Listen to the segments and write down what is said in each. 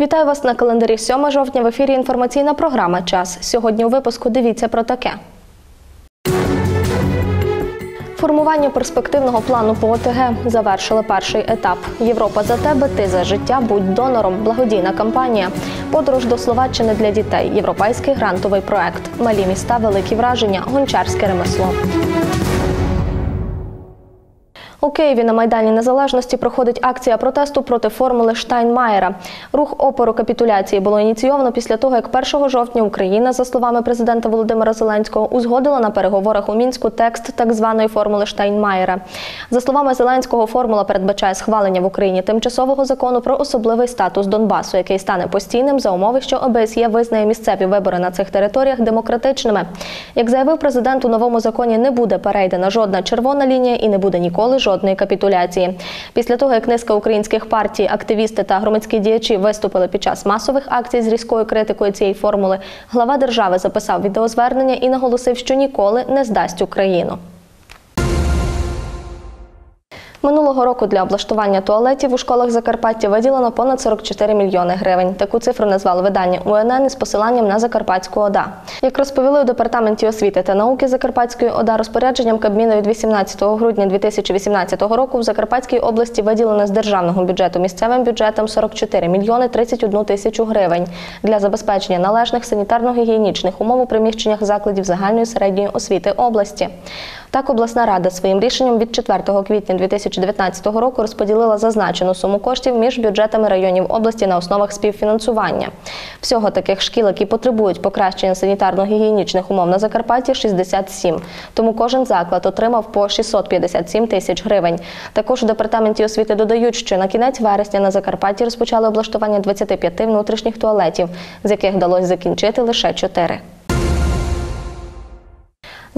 Вітаю вас на календарі 7 жовтня. В ефірі інформаційна програма Час. Сьогодні у випуску дивіться про таке. Формування перспективного плану по ОТГ завершили перший етап. Європа за тебе, ти за життя, будь донором. Благодійна кампанія. Подорож до Словаччини для дітей. Європейський грантовий проект. Малі міста, великі враження. Гончарське ремесло. У Києві на Майдані Незалежності проходить акція протесту проти формули Штайнмаєра. Рух опору капітуляції було ініційовано після того, як 1 жовтня Україна, за словами президента Володимира Зеленського, узгодила на переговорах у мінську текст так званої формули Штайнмаєра. За словами Зеленського, формула передбачає схвалення в Україні тимчасового закону про особливий статус Донбасу, який стане постійним за умови, що ОБСЄ визнає місцеві вибори на цих територіях демократичними. Як заявив президент, у новому законі не буде перейдена жодна червона лінія і не буде ніколи жодної капітуляції. Після того, як низка українських партій, активісти та громадські діячі виступили під час масових акцій з різкою критикою цієї формули, глава держави записав відеозвернення і наголосив, що ніколи не здасть Україну. Минулого року для облаштування туалетів у школах Закарпаття виділено понад 44 мільйони гривень. Таку цифру назвали видання УНН із посиланням на Закарпатську ОДА. Як розповіли у департаменті освіти та науки Закарпатської ОДА, розпорядженням Кабміну від 18 грудня 2018 року в Закарпатській області виділено з державного бюджету місцевим бюджетом 44 мільйони 31 тисячу гривень для забезпечення належних санітарно-гігієнічних умов у приміщеннях закладів загальної середньої освіти області. Так, обласна рада своїм рішенням від 4 квітня 2019 року розподілила зазначену суму коштів між бюджетами районів області на основах співфінансування. Всього таких шкіл, які потребують покращення санітарно-гігієнічних умов на Закарпатті, 67. Тому кожен заклад отримав по 657 тисяч гривень. Також у департаменті освіти додають, що на кінець вересня на Закарпатті розпочали облаштування 25 внутрішніх туалетів, з яких вдалося закінчити лише 4.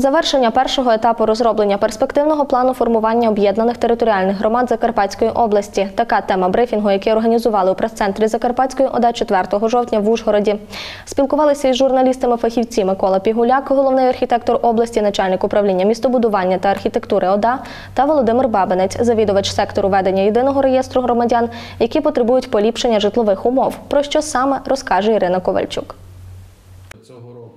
Завершення першого етапу розроблення перспективного плану формування об'єднаних територіальних громад Закарпатської області. Така тема брифінгу, який організували у прес-центрі Закарпатської ОДА 4 жовтня в Ужгороді. Спілкувалися із журналістами-фахівці Микола Пігуляк, головний архітектор області, начальник управління містобудування та архітектури ОДА, та Володимир Бабинець, завідувач сектору ведення єдиного реєстру громадян, які потребують поліпшення житлових умов. Про що саме розкаже Ірина Ковальчук.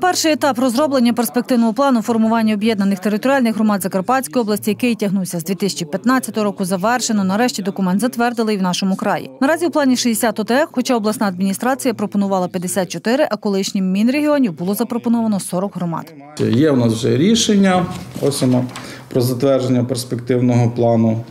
Перший етап розроблення перспективного плану формування об'єднаних територіальних громад Закарпатської області, який тягнувся з 2015 року, завершено. Нарешті документ затвердили і в нашому краї. Наразі у плані 60 ОТГ, хоча обласна адміністрація пропонувала 54, а колишнім мінрегіонів було запропоновано 40 громад. Є у нас вже рішення. Ось про затвердження перспективного плану.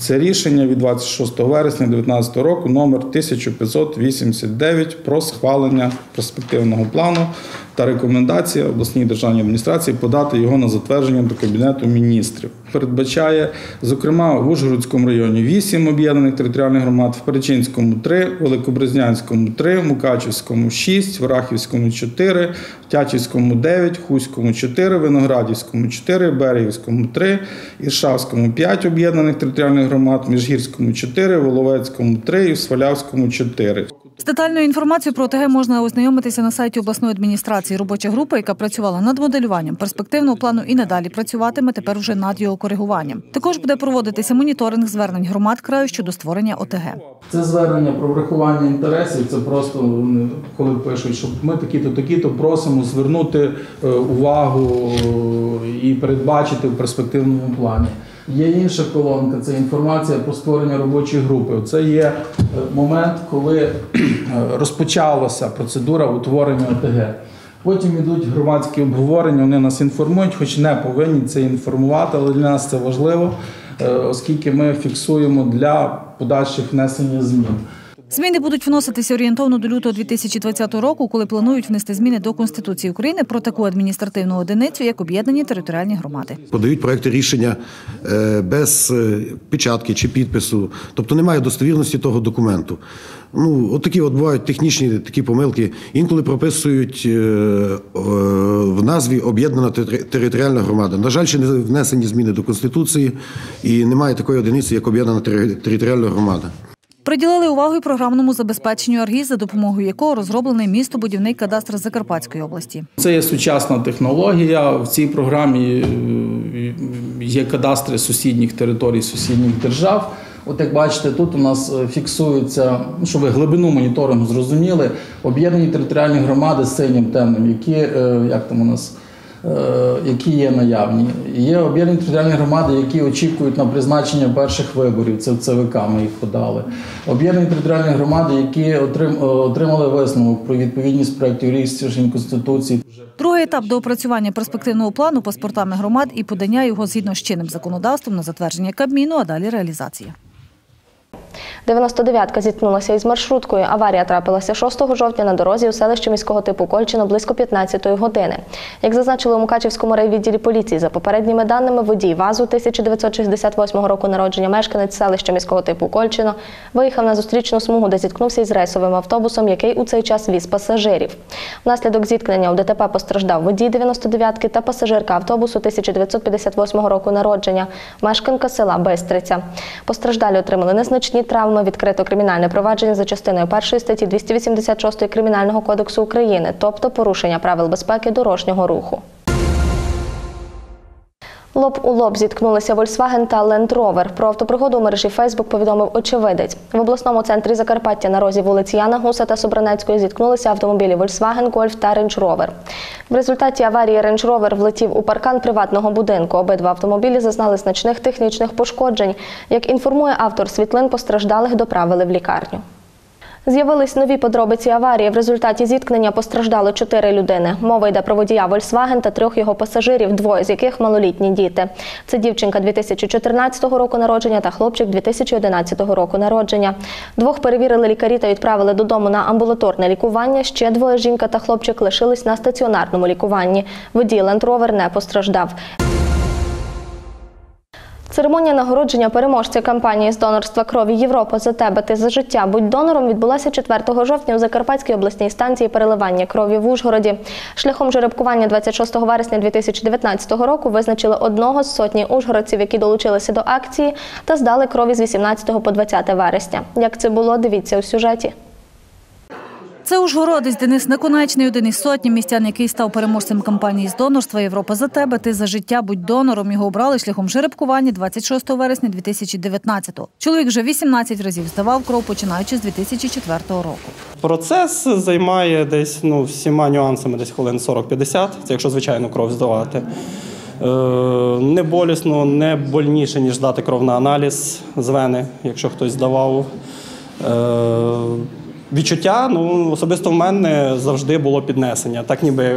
Це рішення від 26 вересня 2019 року номер 1589 про схвалення перспективного плану та рекомендація обласній державній адміністрації подати його на затвердження до Кабінету міністрів. Передбачає, зокрема, в Ужгородському районі 8 об'єднаних територіальних громад, в Перечинському 3, Великобрезнянському 3, Мукачівському 6, Варахівському 4, в Тячівському 9, Хуському 4, Виноградівському 4, Берегівському 3, Іршавському 5 об'єднаних територіальних громад, Міжгірському 4, Воловецькому 3 і в Свалявському 4. З детальною інформацією про ОТГ можна ознайомитися на сайті обласної адміністрації. Робоча група, яка працювала над моделюванням перспективного плану і надалі працюватиме тепер уже над його коригуванням. Також буде проводитися моніторинг звернень громад краю щодо створення ОТГ. Це звернення про врахування інтересів. Це просто коли пишуть, що ми такі-то, такі-то просимо звернути е, увагу і передбачити в перспективному плані. Є інша колонка, це інформація про створення робочої групи. Це є е, момент, коли е, розпочалася процедура утворення ОТГ. Потім йдуть громадські обговорення, вони нас інформують, хоч не повинні це інформувати, але для нас це важливо, е, оскільки ми фіксуємо для подальших внесення змін. Зміни будуть вноситися орієнтовно до лютого 2020 року, коли планують внести зміни до Конституції України про таку адміністративну одиницю, як об'єднані територіальні громади. Подають проекти рішення е, без е, печатки чи підпису, тобто немає достовірності того документу. Ну, от такі от бувають технічні такі помилки. Інколи прописують е, в назві об'єднана територіальна громада. На жаль, ще не внесені зміни до Конституції, і немає такої одиниці, як об'єднана територіальна громада. Приділили увагу і програмному забезпеченню АРГІ, за допомогою якого розроблений містобудівний кадастр Закарпатської області. Це є сучасна технологія. В цій програмі е, є кадастри сусідніх територій, сусідніх держав. От як бачите, тут у нас е, фіксуються, ну, щоб ви глибину моніторингу зрозуміли, об'єднані територіальні громади з синім темним, які, е, як там у нас, які є наявні. Є об'єднані територіальні громади, які очікують на призначення перших виборів. Це в ЦВК ми їх подали. Об'єднані територіальні громади, які е, отримали висновок про відповідність проєктів рішень Конституції. Другий етап доопрацювання перспективного плану паспортами громад і подання його згідно з чинним законодавством на затвердження Кабміну, а далі реалізація. 99-ка зіткнулася із маршруткою. Аварія трапилася 6 жовтня на дорозі у селищі міського типу Кольчино близько 15-ї години. Як зазначили у Мукачівському райвідділі поліції, за попередніми даними, водій ВАЗу 1968 року народження мешканець селища міського типу Кольчино виїхав на зустрічну смугу, де зіткнувся із рейсовим автобусом, який у цей час віз пасажирів. Внаслідок зіткнення у ДТП постраждав водій 99-ки та пасажирка автобусу 1958 року народження, мешканка села Бистриця. Постраждалі отримали незначні травми. Відкрито кримінальне провадження за частиною першої статті 286 Кримінального кодексу України, тобто порушення правил безпеки дорожнього руху. Лоб у лоб зіткнулися Volkswagen та Land Rover. Про автопригоду у мережі Facebook повідомив очевидець. В обласному центрі Закарпаття на розі вулиць Яна Гуса та Собранецької зіткнулися автомобілі Volkswagen, Golf та Range Rover. В результаті аварії Range Rover влетів у паркан приватного будинку. Обидва автомобілі зазнали значних технічних пошкоджень. Як інформує автор світлин, постраждалих доправили в лікарню. З'явились нові подробиці аварії. В результаті зіткнення постраждало чотири людини. Мова йде про водія Volkswagen та трьох його пасажирів, двоє з яких малолітні діти. Це дівчинка 2014 року народження та хлопчик 2011 року народження. Двох перевірили лікарі та відправили додому на амбулаторне лікування. Ще двоє жінка та хлопчик лишились на стаціонарному лікуванні. Водій Rover не постраждав. Церемонія нагородження переможця кампанії з донорства крові Європа за тебе ти за життя. Будь донором відбулася 4 жовтня у Закарпатській обласній станції переливання крові в Ужгороді. Шляхом жеребкування 26 вересня 2019 року визначили одного з сотні ужгородців, які долучилися до акції та здали крові з 18 по 20 вересня. Як це було, дивіться у сюжеті. Це Ужгородець Денис Наконечний, один із сотні містян, який став переможцем кампанії з донорства Європа за тебе. Ти за життя будь донором. Його обрали шляхом жеребкування 26 вересня 2019-го. Чоловік вже 18 разів здавав кров, починаючи з 2004 року. Процес займає десь ну, всіма нюансами десь хвилин 40-50, це якщо звичайну кров здавати. Е, не болісно, не больніше, ніж дати кров на аналіз з вени, якщо хтось здавав. Відчуття, ну, особисто в мене завжди було піднесення, так ніби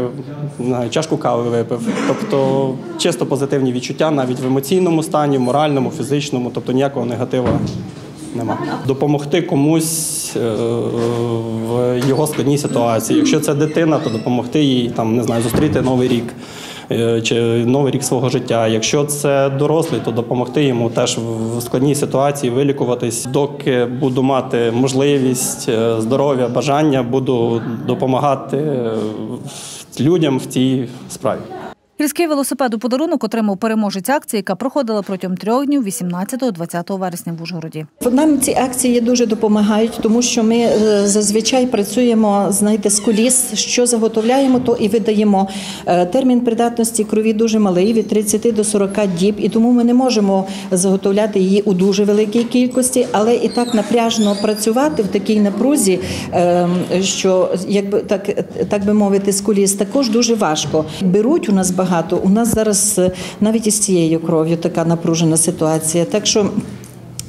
чашку кави випив. Тобто чисто позитивні відчуття навіть в емоційному стані, моральному, фізичному, тобто ніякого негативу нема. Допомогти комусь е, в його складній ситуації. Якщо це дитина, то допомогти їй там, не знаю, зустріти новий рік. Е, Чи новий рік свого життя. Якщо це дорослий, то допомогти йому теж в складній ситуації вилікуватись. Доки буду мати можливість, е, здоров'я, бажання, буду допомагати е, людям в цій справі. Гірський велосипед у подарунок отримав переможець акції, яка проходила протягом трьох днів 18-20 вересня в Ужгороді. Нам ці акції дуже допомагають, тому що ми е, зазвичай працюємо знаєте, з куліс, що заготовляємо, то і видаємо. Е, Термін придатності крові дуже малий, від 30 до 40 діб, і тому ми не можемо заготовляти її у дуже великій кількості, але і так напряжно працювати в такій напрузі, е, що якби так, так би мовити, з куліс також дуже важко. Беруть у нас багато. У нас зараз е, навіть із цією кров'ю така напружена ситуація. Так що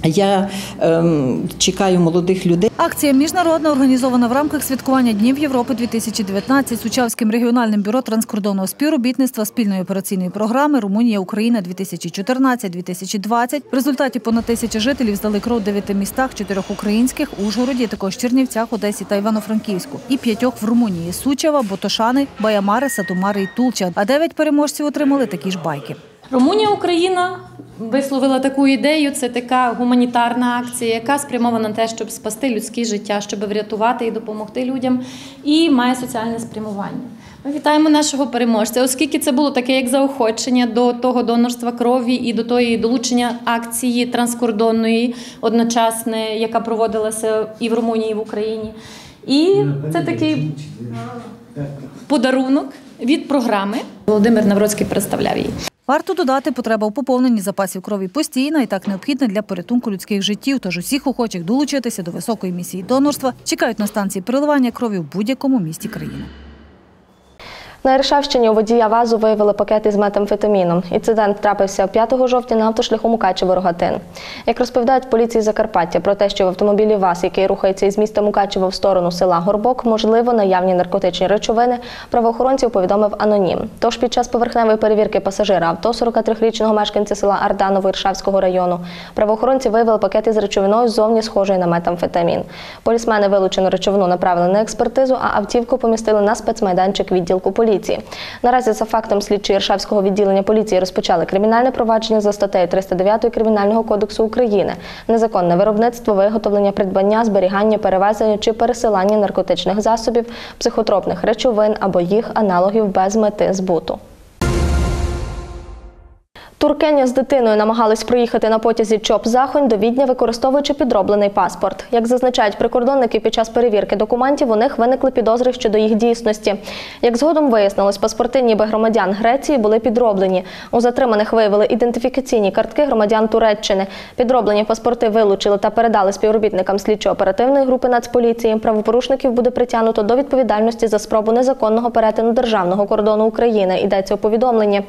я ем, чекаю молодих людей. Акція міжнародна організована в рамках святкування Днів Європи 2019 Сучавським регіональним бюро транскордонного співробітництва спільної операційної програми Румунія Україна 2014-2020. В результаті понад тисяча жителів здали кров дев'яти містах, чотирьох українських, Ужгороді, також Чернівцях, Одесі та Івано-Франківську, і п'ятьох в Румунії Сучава, Ботошани, Баямари, Сатумари і Тулча. А дев'ять переможців отримали такі ж байки. Румунія Україна висловила таку ідею. Це така гуманітарна акція, яка спрямована на те, щоб спасти людське життя, щоб врятувати і допомогти людям, і має соціальне спрямування. Ми вітаємо нашого переможця, оскільки це було таке як заохочення до того донорства крові і до тої долучення акції транскордонної одночасне, яка проводилася і в Румунії, і в Україні. І це такий подарунок від програми. Володимир Навроцький представляв її. Варто додати, потреба у поповненні запасів крові постійна і так необхідна для порятунку людських життів. Тож усіх охочих долучитися до високої місії донорства чекають на станції переливання крові в будь-якому місті країни. На Іршавщині у водія ВАЗу виявили пакети з метамфетаміном. Інцидент трапився 5 жовтня на автошляху Мукачево-Рогатин. Як розповідають поліції Закарпаття про те, що в автомобілі ВАЗ, який рухається із міста Мукачево в сторону села Горбок, можливо, наявні наркотичні речовини, правоохоронців повідомив анонім. Тож під час поверхневої перевірки пасажира авто 43-річного мешканця села Арданово Іршавського району правоохоронці виявили пакети з речовиною зовні схожої на метамфетамін. Полісмени вилучену речовину направили на експертизу, а автівку помістили на спецмайданчик відділку поліції. Наразі за фактом слідчі Іршавського відділення поліції розпочали кримінальне провадження за статтею 309 Кримінального кодексу України незаконне виробництво, виготовлення, придбання, зберігання, перевезення чи пересилання наркотичних засобів, психотропних речовин або їх аналогів без мети збуту. Туркеня з дитиною намагались проїхати на потязі ЧОП Захонь до Відня, використовуючи підроблений паспорт. Як зазначають прикордонники, під час перевірки документів у них виникли підозри щодо їх дійсності. Як згодом вияснилось, паспорти ніби громадян Греції були підроблені. У затриманих виявили ідентифікаційні картки громадян Туреччини. Підроблені паспорти вилучили та передали співробітникам слідчо-оперативної групи Нацполіції. Правопорушників буде притягнуто до відповідальності за спробу незаконного перетину державного кордону України. Йдеться у повідомленні.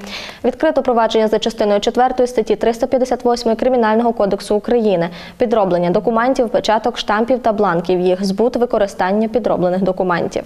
Відкрито провадження за частиною 4 статті 358 Кримінального кодексу України. Підроблення документів, печаток, штампів та бланків їх збут використання підроблених документів.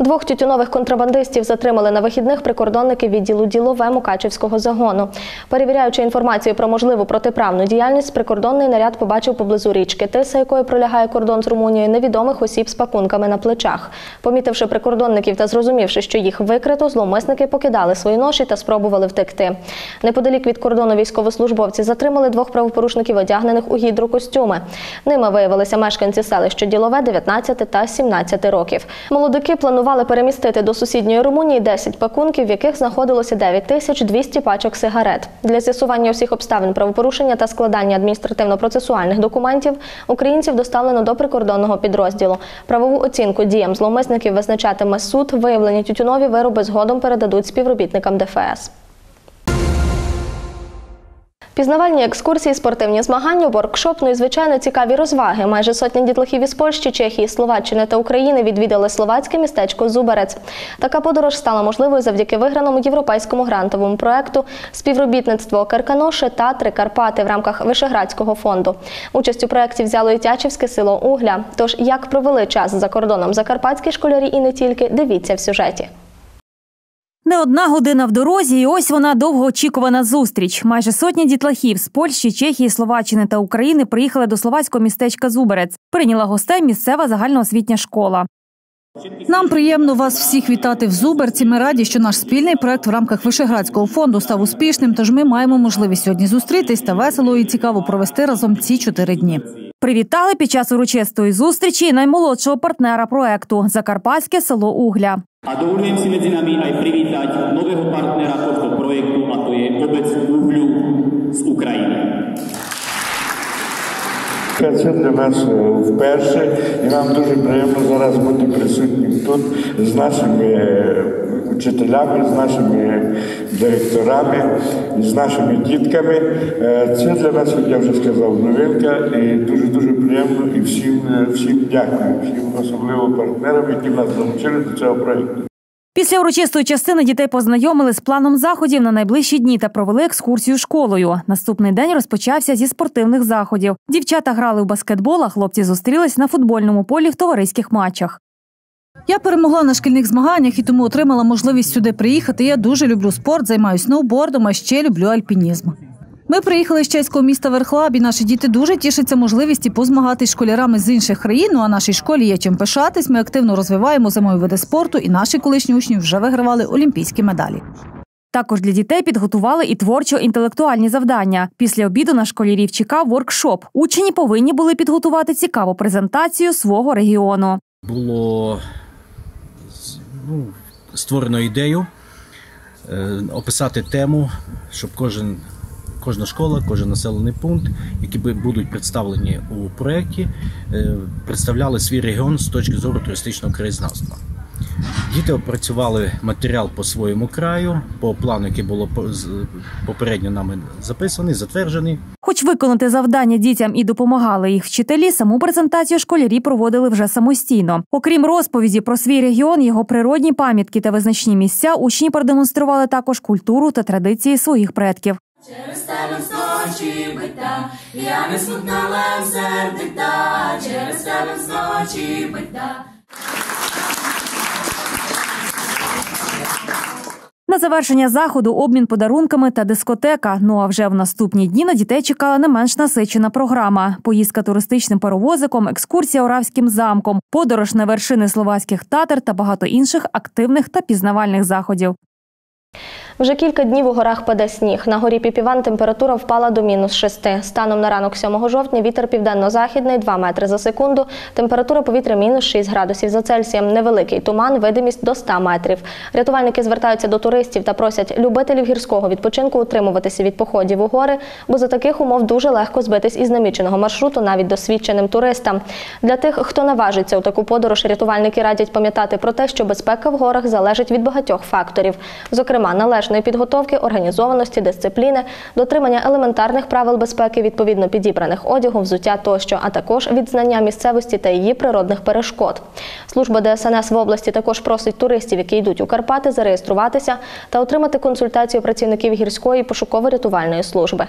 Двох тютюнових контрабандистів затримали на вихідних прикордонники відділу ділове Мукачівського загону. Перевіряючи інформацію про можливу протиправну діяльність, прикордонний наряд побачив поблизу річки Тиса, якою пролягає кордон з Румунією, невідомих осіб з пакунками на плечах. Помітивши прикордонників та зрозумівши, що їх викрито, зловмисники покидали свої ноші та спробували втекти. Неподалік від кордону військовослужбовці затримали двох правопорушників, одягнених у гідрокостюми. Ними виявилися мешканці селища Ділове 19 та 17 років. Молодики планували перемістити до сусідньої Румунії 10 пакунків, в яких знаходилося 9200 пачок сигарет. Для з'ясування усіх обставин правопорушення та складання адміністративно-процесуальних документів українців доставлено до прикордонного підрозділу. Правову оцінку діям зловмисників визначатиме суд. Виявлені тютюнові вироби згодом передадуть співробітникам ДФС. Пізнавальні екскурсії, спортивні змагання, воркшоп, ну і звичайно цікаві розваги. Майже сотня дітлахів із Польщі, Чехії, Словаччини та України відвідали словацьке містечко Зуберець. Така подорож стала можливою завдяки виграному європейському грантовому проекту співробітництво Карканоши та Три Карпати в рамках Вишеградського фонду. Участь у проєкті взяло і Тячівське село Угля. Тож як провели час за кордоном закарпатські школярі і не тільки, дивіться в сюжеті. Не одна година в дорозі, і ось вона довгоочікувана зустріч. Майже сотня дітлахів з Польщі, Чехії, Словаччини та України приїхали до словацького містечка Зуберець. Прийняла гостей місцева загальноосвітня школа. Нам приємно вас всіх вітати в Зуберці. Ми раді, що наш спільний проект в рамках Вишеградського фонду став успішним. Тож ми маємо можливість сьогодні зустрітись та весело і цікаво провести разом ці чотири дні. Привітали під час урочистої зустрічі наймолодшого партнера проекту Закарпатське село Угля. A dovolujem si medzi nami aj privítať nového partnera tohto projektu a to je obec Uhľu z Ukrajiny. Це для нас е, вперше, і нам дуже приємно зараз бути присутнім тут з нашими е, учителями, з нашими директорами, з нашими дітками. Е, Це для нас, як я вже сказав, новинка, і дуже дуже приємно. І всім, всім дякую, всім особливо партнерам, які нас залучили до цього проєкту. Після урочистої частини дітей познайомили з планом заходів на найближчі дні та провели екскурсію школою. Наступний день розпочався зі спортивних заходів. Дівчата грали в баскетбол, а хлопці зустрілись на футбольному полі в товариських матчах. Я перемогла на шкільних змаганнях і тому отримала можливість сюди приїхати. Я дуже люблю спорт, займаюся сноубордом, а ще люблю альпінізм. Ми приїхали з чеського міста Верхлаб, і наші діти дуже тішаться можливості позмагатись школярами з інших країн. Ну а нашій школі є чим пишатись. Ми активно розвиваємо зимові види спорту, і наші колишні учні вже вигравали олімпійські медалі. Також для дітей підготували і творчо-інтелектуальні завдання. Після обіду на школярів чекав воркшоп. Учні повинні були підготувати цікаву презентацію свого регіону. було ну, створено ідею е, описати тему, щоб кожен, кожна школа, кожен населений пункт, які будуть представлені у проєкті, е, представляли свій регіон з точки зору туристичного краєзнавства. Діти опрацювали матеріал по своєму краю, по плану, який було попередньо нами записаний, затверджений. Хоч виконати завдання дітям і допомагали їх вчителі, саму презентацію школярі проводили вже самостійно. Окрім розповіді про свій регіон, його природні пам'ятки та визначні місця, учні продемонстрували також культуру та традиції своїх предків. Через тебе зночі бита, я не смутнала сердита, через тебе зночі бита. На завершення заходу обмін подарунками та дискотека. Ну а вже в наступні дні на дітей чекала не менш насичена програма: поїздка туристичним паровозиком, екскурсія Оравським замком, подорож на вершини словацьких татар та багато інших активних та пізнавальних заходів. Вже кілька днів у горах паде сніг. На горі Піпіван температура впала до мінус 6. Станом на ранок 7 жовтня вітер південно-західний 2 метри за секунду. Температура повітря мінус 6 градусів за Цельсієм. Невеликий туман, видимість до 100 метрів. Рятувальники звертаються до туристів та просять любителів гірського відпочинку утримуватися від походів у гори, бо за таких умов дуже легко збитись із наміченого маршруту навіть досвідченим туристам. Для тих, хто наважиться у таку подорож, рятувальники радять пам'ятати про те, що безпека в горах залежить від багатьох факторів, зокрема належної підготовки, організованості, дисципліни, дотримання елементарних правил безпеки, відповідно підібраних одягу, взуття тощо, а також відзнання місцевості та її природних перешкод. Служба ДСНС в області також просить туристів, які йдуть у Карпати, зареєструватися та отримати консультацію працівників гірської пошуково-рятувальної служби.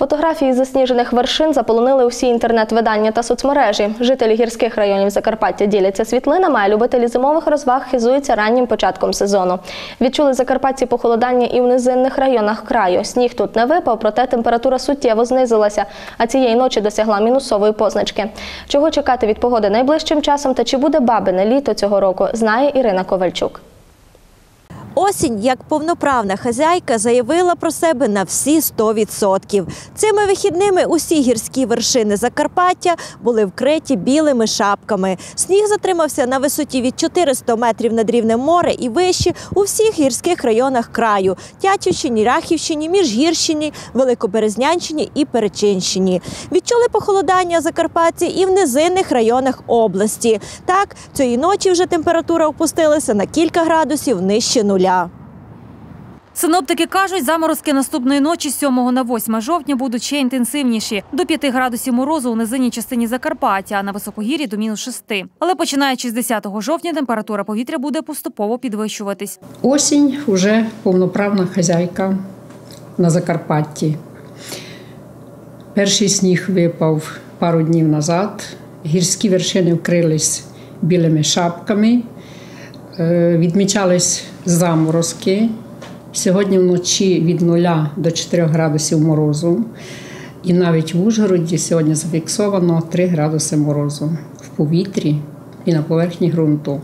Фотографії засніжених вершин заполонили усі інтернет-видання та соцмережі. Жителі гірських районів Закарпаття діляться світлинами, а любителі зимових розваг хизуються раннім початком сезону. Відчули закарпатці похолодання і в низинних районах краю. Сніг тут не випав, проте температура суттєво знизилася, а цієї ночі досягла мінусової позначки. Чого чекати від погоди найближчим часом та чи буде бабине літо цього року, знає Ірина Ковальчук. Осінь, як повноправна хазяйка, заявила про себе на всі 100%. Цими вихідними усі гірські вершини Закарпаття були вкриті білими шапками. Сніг затримався на висоті від 400 метрів над рівнем моря і вище у всіх гірських районах краю – Тячівщині, Рахівщині, Міжгірщині, Великоберезнянщині і Перечинщині. Відчули похолодання закарпатці і в низинних районах області. Так, цієї ночі вже температура опустилася на кілька градусів нижче нуля. Синоптики кажуть, заморозки наступної ночі з 7 на 8 жовтня будуть ще інтенсивніші. До 5 градусів морозу у низинній частині Закарпаття, а на високогір'ї до мінус 6. Але починаючи з 10 жовтня температура повітря буде поступово підвищуватись. Осінь вже повноправна хазяйка на Закарпатті. Перший сніг випав пару днів назад. Гірські вершини вкрились білими шапками, Е, відмічались заморозки. Сьогодні вночі від 0 до 4 градусів морозу. І навіть в Ужгороді сьогодні зафіксовано 3 градуси морозу в повітрі і на поверхні ґрунту.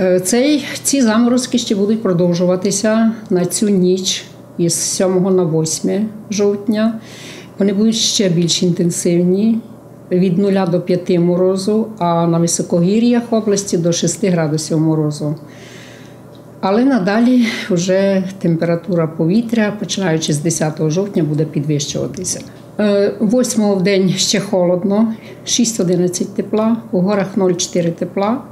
Е, Цей, ці заморозки ще будуть продовжуватися на цю ніч із 7 на 8 жовтня. Вони будуть ще більш інтенсивні від 0 до 5 морозу, а на високогір'ях області до 6 градусів морозу. Але надалі вже температура повітря, починаючи з 10 жовтня, буде підвищуватися. 8 в день ще холодно, 6-11 тепла, у горах 0,4 тепла.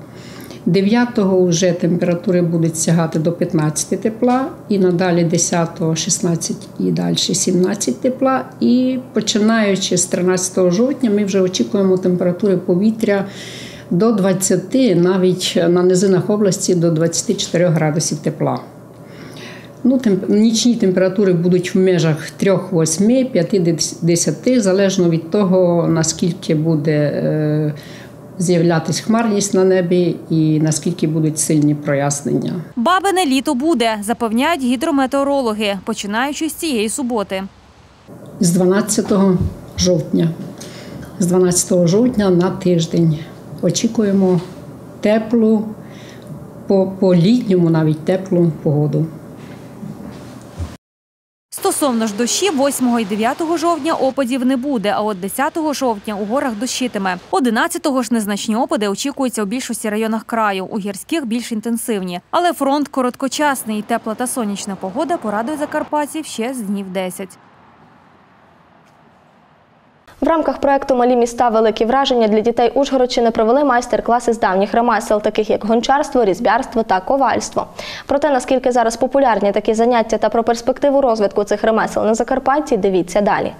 9-го вже температури будуть сягати до 15 тепла, і надалі 10-го 16 і далі 17 тепла. І починаючи з 13 жовтня, ми вже очікуємо температури повітря до 20, навіть на низинах області до 24 градусів тепла. Ну, темп... Нічні температури будуть в межах 3-8, 5-10, залежно від того, наскільки буде е, з'являтися хмарність на небі і наскільки будуть сильні прояснення. Бабине літо буде, запевняють гідрометеорологи, починаючи з цієї суботи. З 12 жовтня. З 12 жовтня на тиждень очікуємо теплу, по, по літньому навіть теплу погоду. Стосовно ж дощі, 8 і 9 жовтня опадів не буде, а от 10 жовтня у горах дощитиме. 11 ж незначні опади очікуються у більшості районах краю, у гірських більш інтенсивні. Але фронт короткочасний, і тепла та сонячна погода порадує закарпатців ще з днів 10. В рамках проекту Малі міста великі враження для дітей Ужгородщини провели майстер-класи з давніх ремесел, таких як гончарство, різьбярство та ковальство. Про те, наскільки зараз популярні такі заняття та про перспективу розвитку цих ремесел на Закарпатті, дивіться далі.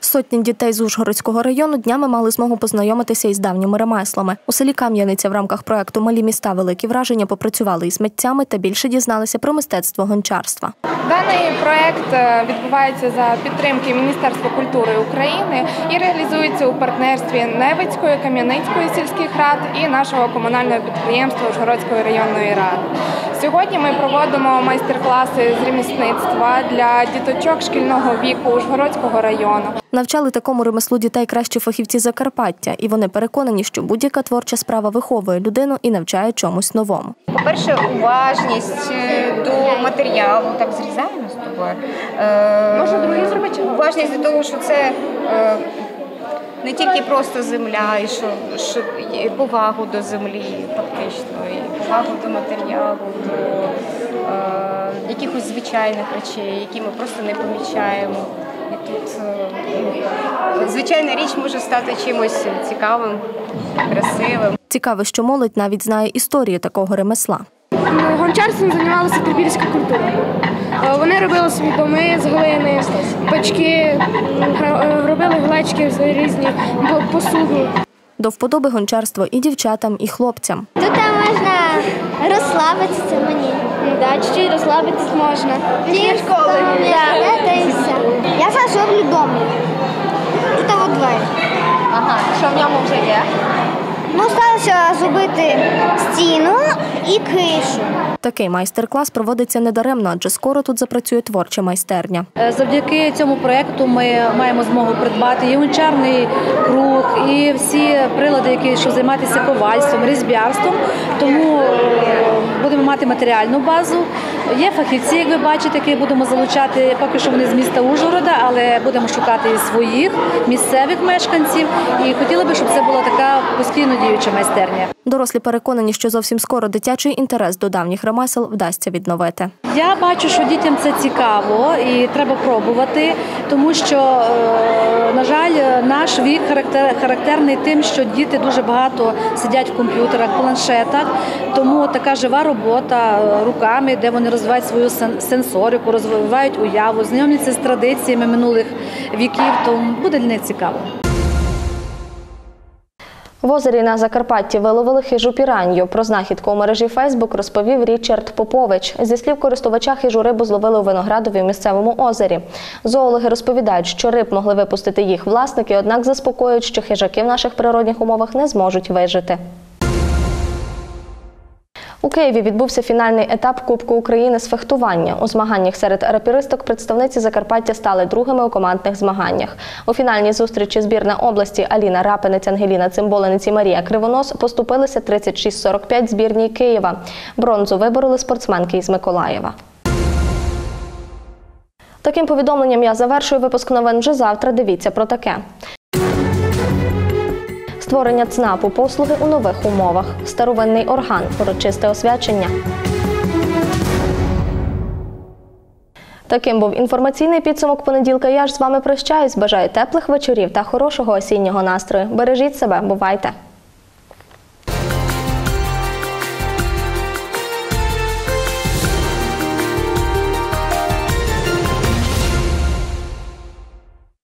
Сотні дітей з Ужгородського району днями мали змогу познайомитися із давніми ремеслами. У селі Кам'яниця в рамках проекту Малі міста великі враження попрацювали із митцями та більше дізналися про мистецтво гончарства. Даний проект е, відбувається за підтримки Міністерства культури України і реалізується у партнерстві Невицької, Кам'яницької сільських рад і нашого комунального підприємства Ужгородської районної ради. Сьогодні ми проводимо майстер-класи з ремісництва для діточок шкільного віку Ужгородського району. Навчали такому ремеслу дітей кращі фахівці Закарпаття, і вони переконані, що будь-яка творча справа виховує людину і навчає чомусь новому. По-перше, уважність е, до матеріалу. Так, зрізаємо з тобою. Е, Можна другий зробити? Уважність до того, що це е, не тільки просто земля, і що, що є повагу до землі, фактично, і повагу до матеріалу, до е, якихось звичайних речей, які ми просто не помічаємо. І тут е, ну, звичайна річ може стати чимось цікавим, красивим. Цікаво, що молодь навіть знає історію такого ремесла. Гончарством займалася трипільська культура. Е, Вони робили собі доми з глини, пачки, е, робили глечки з різні посуду. До вподоби гончарство і дівчатам, і хлопцям. Тут можна розслабитися мені. Да, чуть-чуть розслабитись можна. Ті школи. Да, це і все. Я зараз роблю дом. Тут от двері. Ага, що в ньому вже є? Ну, сталося зробити стіну і кришу. Такий майстер-клас проводиться недаремно, адже скоро тут запрацює творча майстерня. Е, Завдяки цьому проєкту ми маємо змогу придбати і гончарний круг, і всі прилади, які що займатися ковальством, різьбярством. Тому е, будемо мати матеріальну базу. Є фахівці, як ви бачите, які будемо залучати. Поки що вони з міста Ужгорода, але будемо шукати і своїх місцевих мешканців. І хотіли би, щоб це була така постійно діюча майстерня. Дорослі переконані, що зовсім скоро дитячий інтерес до давніх ремесел вдасться відновити. Я бачу, що дітям це цікаво і треба пробувати, тому що, е, на наш вік характер- характерний тим, що діти дуже багато сидять в комп'ютерах, планшетах. Тому така жива робота е, руками, де вони розвивають свою сенсорику, розвивають уяву, знайомляться з традиціями минулих віків. Тому буде для них цікаво. В озері на Закарпатті виловили хижу піранью. Про знахідку у мережі Фейсбук розповів Річард Попович. Зі слів користувача, хижу рибу зловили у Виноградові в місцевому озері. Зоологи розповідають, що риб могли випустити їх власники, однак заспокоюють, що хижаки в наших природних умовах не зможуть вижити. У Києві відбувся фінальний етап Кубку України з фехтування. У змаганнях серед рапіристок представниці Закарпаття стали другими у командних змаганнях. У фінальній зустрічі збірна області Аліна Рапинець, Ангеліна Цимболенець і Марія Кривонос поступилися 36-45 збірній Києва. Бронзу вибороли спортсменки із Миколаєва. Таким повідомленням я завершую випуск новин вже завтра. Дивіться про таке. Створення ЦНАПу послуги у нових умовах. Старовинний орган. Урочисте освячення. Таким був інформаційний підсумок понеділка. Я ж з вами прощаюсь. Бажаю теплих вечорів та хорошого осіннього настрою. Бережіть себе, бувайте!